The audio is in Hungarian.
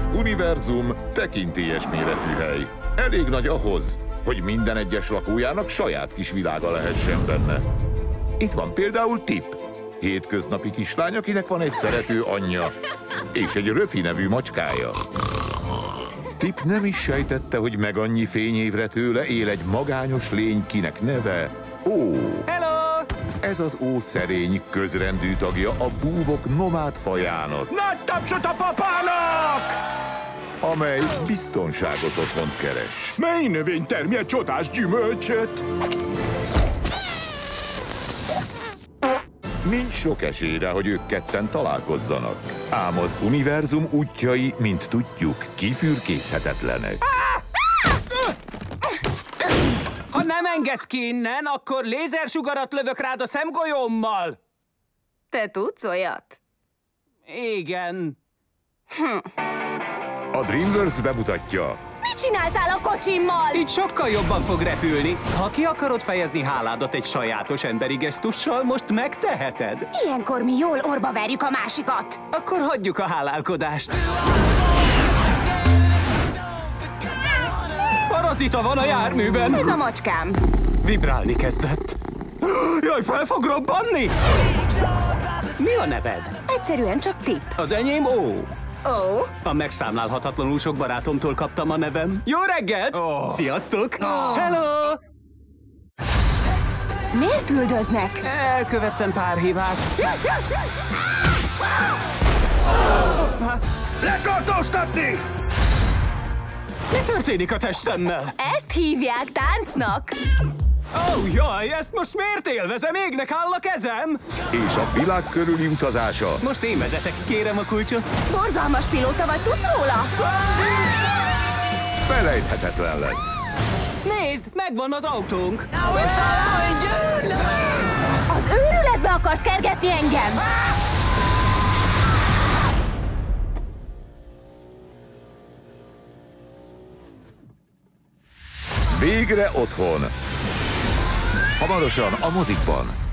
Az univerzum tekintélyes méretű hely. Elég nagy ahhoz, hogy minden egyes lakójának saját kis világa lehessen benne. Itt van például Tip, hétköznapi kislány, akinek van egy szerető anyja, és egy Röfi nevű macskája. Tip nem is sejtette, hogy meg annyi fényévre tőle él egy magányos lény, kinek neve Ó. Hello! Ez az ó szerény közrendű tagja a búvok nomád fajának, Nagy tapsot a papának! amely biztonságos otthont keres. Mely növény termi egy csodás gyümölcsöt? Nincs sok esélyre, hogy ők ketten találkozzanak. Ám az univerzum útjai, mint tudjuk, kifürkészhetetlenek. Ha nem engedsz ki innen, akkor lézersugarat lövök rád a szemgolyómmal. Te tudsz olyat? Igen. A Dreamworks bemutatja, Mit csináltál a kocsimmal? Így sokkal jobban fog repülni. Ha ki akarod fejezni háládat egy sajátos emberi gesztussal, most megteheted. Ilyenkor mi jól orba verjük a másikat. Akkor hagyjuk a hálálkodást. Parazita van a járműben. Ez a macskám. Vibrálni kezdett. Jaj, fel fog robbanni! Mi a neved? Egyszerűen csak tip. Az enyém Ó. Ó, A megszámlálhatatlanul sok barátomtól kaptam a nevem. Jó reggelt! Oh. Sziasztok! Oh. Hello! miért üldöznek? Elkövettem pár hibát. Letartóztatni! Történik a testemmel? Ezt hívják táncnak. Ó, oh, jaj, ezt most miért élvezem? Égnek áll a kezem! és a világ körüli utazása Most én vezetek, kérem a kulcsot. Borzalmas pilóta vagy, tudsz róla? felejthetetlen lesz. Nézd, megvan az autónk. Az őrületbe akarsz kergetni engem? Végre otthon. Hamarosan a mozikban.